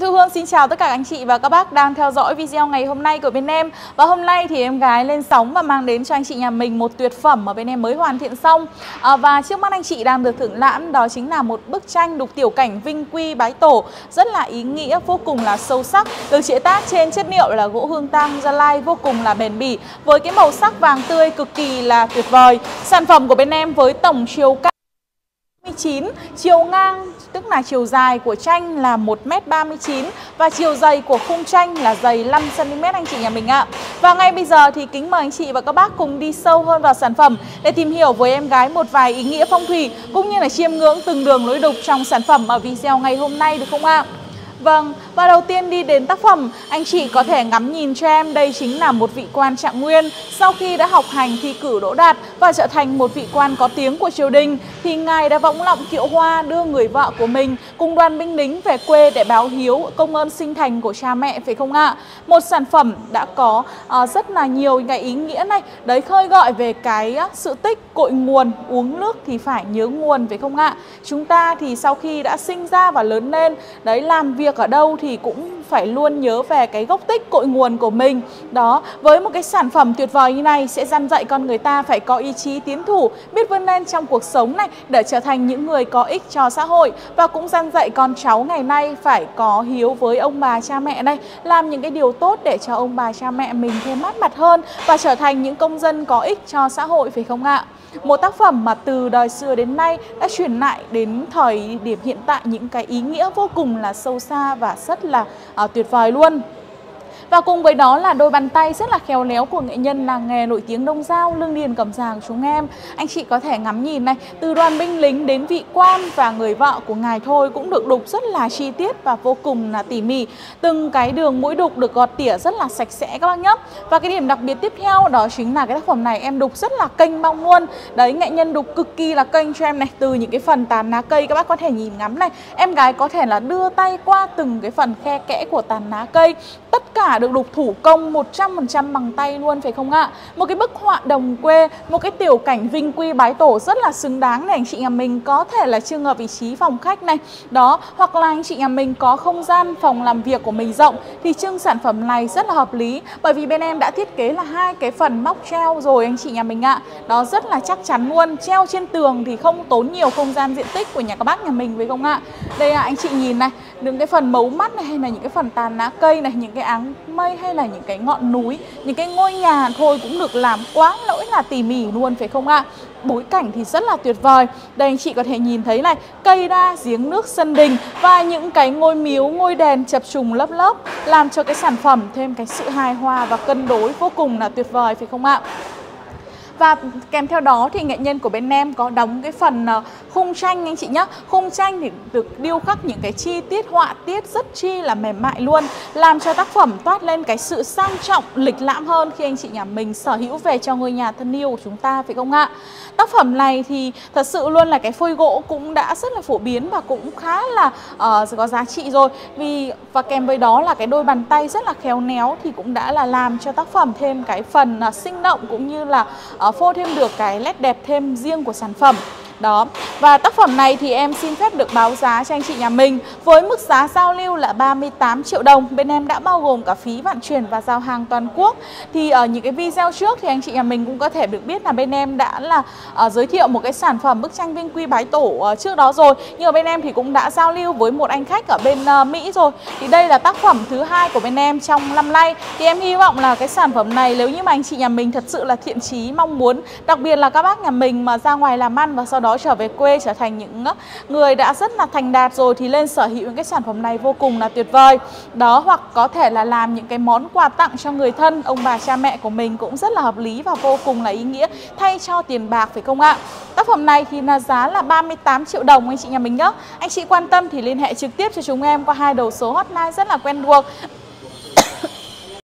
Thu Hương xin chào tất cả anh chị và các bác đang theo dõi video ngày hôm nay của bên em. Và hôm nay thì em gái lên sóng và mang đến cho anh chị nhà mình một tuyệt phẩm mà bên em mới hoàn thiện xong. À, Và trước mắt anh chị đang được thưởng lãm đó chính là một bức tranh đục tiểu cảnh Vinh Quy Bái Tổ Rất là ý nghĩa, vô cùng là sâu sắc. Được chế tác trên chất liệu là gỗ hương tang Gia Lai vô cùng là bền bỉ Với cái màu sắc vàng tươi cực kỳ là tuyệt vời. Sản phẩm của bên em với tổng chiều cao 39 chiều ngang tức là chiều dài của tranh là 1m39 và chiều dày của khung tranh là dày 5cm anh chị nhà mình ạ. Và ngay bây giờ thì kính mời anh chị và các bác cùng đi sâu hơn vào sản phẩm để tìm hiểu với em gái một vài ý nghĩa phong thủy cũng như là chiêm ngưỡng từng đường lối đục trong sản phẩm ở video ngày hôm nay được không ạ? Vâng, và đầu tiên đi đến tác phẩm, anh chị có thể ngắm nhìn cho em đây chính là một vị quan trạng nguyên sau khi đã học hành thi cử đỗ đạt và trở thành một vị quan có tiếng của triều đình thì ngài đã võng lọng kiệu hoa đưa người vợ của mình cùng đoàn binh lính về quê để báo hiếu công ơn sinh thành của cha mẹ phải không ạ? Một sản phẩm đã có uh, rất là nhiều cái ý nghĩa này, đấy khơi gọi về cái uh, sự tích cội nguồn uống nước thì phải nhớ nguồn phải không ạ? Chúng ta thì sau khi đã sinh ra và lớn lên, đấy làm việc ở đâu thì cũng phải luôn nhớ về cái gốc tích cội nguồn của mình đó, với một cái sản phẩm tuyệt vời như này sẽ dăn dạy con người ta phải có ý chí tiến thủ, biết vươn lên trong cuộc sống này để trở thành những người có ích cho xã hội và cũng dăn dạy con cháu ngày nay phải có hiếu với ông bà cha mẹ đây làm những cái điều tốt để cho ông bà cha mẹ mình thêm mát mặt hơn và trở thành những công dân có ích cho xã hội, phải không ạ? Một tác phẩm mà từ đời xưa đến nay đã truyền lại đến thời điểm hiện tại những cái ý nghĩa vô cùng là sâu xa và rất là ờ, à, tuyệt vời luôn. Và cùng với đó là đôi bàn tay rất là khéo léo của nghệ nhân làng nghề nổi tiếng Đông Giao, Lương Điền Cẩm Giàng chúng em. Anh chị có thể ngắm nhìn này, từ đoàn binh lính đến vị quan và người vợ của ngài thôi cũng được đục rất là chi tiết và vô cùng là tỉ mỉ. Từng cái đường mũi đục được gọt tỉa rất là sạch sẽ các bác nhé. Và cái điểm đặc biệt tiếp theo đó chính là cái tác phẩm này em đục rất là kênh bong luôn. Đấy, nghệ nhân đục cực kỳ là kênh cho em này, từ những cái phần tàn lá cây các bác có thể nhìn ngắm này. Em gái có thể là đưa tay qua từng cái phần khe kẽ của tàn lá cây. Tất cả được đục thủ công 100% bằng tay luôn phải không ạ? Một cái bức họa đồng quê, một cái tiểu cảnh vinh quy bái tổ rất là xứng đáng để anh chị nhà mình có thể là trưng ở vị trí phòng khách này. Đó, hoặc là anh chị nhà mình có không gian phòng làm việc của mình rộng thì trưng sản phẩm này rất là hợp lý bởi vì bên em đã thiết kế là hai cái phần móc treo rồi anh chị nhà mình ạ. Đó rất là chắc chắn luôn, treo trên tường thì không tốn nhiều không gian diện tích của nhà các bác nhà mình với không ạ? Đây à anh chị nhìn này, những cái phần mấu mắt này hay là những cái phần tàn lá cây này, những cái áng mây hay là những cái ngọn núi những cái ngôi nhà thôi cũng được làm quá lỗi là tỉ mỉ luôn phải không ạ? Bối cảnh thì rất là tuyệt vời. Đây anh chị có thể nhìn thấy này cây đa giếng nước sân đình và những cái ngôi miếu ngôi đèn chập trùng lớp lớp làm cho cái sản phẩm thêm cái sự hài hòa và cân đối vô cùng là tuyệt vời phải không ạ? Và kèm theo đó thì nghệ nhân của bên em có đóng cái phần ờ, khung tranh anh chị nhé khung tranh thì được điêu khắc những cái chi tiết họa tiết rất chi là mềm mại luôn làm cho tác phẩm toát lên cái sự sang trọng lịch lãm hơn khi anh chị nhà mình sở hữu về cho ngôi nhà thân yêu của chúng ta phải không ạ? Tác phẩm này thì thật sự luôn là cái phôi gỗ cũng đã rất là phổ biến và cũng khá là uh, có giá trị rồi. Vì và kèm với đó là cái đôi bàn tay rất là khéo néo thì cũng đã là làm cho tác phẩm thêm cái phần uh, sinh động cũng như là uh, phô thêm được cái nét đẹp thêm riêng của sản phẩm đó. Và tác phẩm này thì em xin phép được báo giá cho anh chị nhà mình với mức giá giao lưu là 38 triệu đồng. Bên em đã bao gồm cả phí vận chuyển và giao hàng toàn quốc. Thì ở những cái video trước thì anh chị nhà mình cũng có thể được biết là bên em đã là uh, giới thiệu một cái sản phẩm bức tranh Vinh Quy Bái Tổ uh, trước đó rồi. Nhưng ở bên em thì cũng đã giao lưu với một anh khách ở bên uh, Mỹ rồi. Thì đây là tác phẩm thứ hai của bên em trong năm nay. Thì em hy vọng là cái sản phẩm này nếu như mà anh chị nhà mình thật sự là thiện chí mong muốn đặc biệt là các bác nhà mình mà ra ngoài làm ăn và sau đó đó trở về quê trở thành những ờ, người đã rất là thành đạt rồi thì lên sở hữu những cái sản phẩm này vô cùng là tuyệt vời. Đó, hoặc có thể là làm những cái món quà tặng cho người thân, ông bà, cha mẹ của mình cũng rất là hợp lý và vô cùng là ý nghĩa, thay cho tiền bạc, phải không ạ? Tác phẩm này thì là giá là 38 triệu đồng anh chị nhà mình nhé anh chị quan tâm thì liên hệ trực tiếp cho chúng em qua hai đầu số hotline rất là quen thuộc.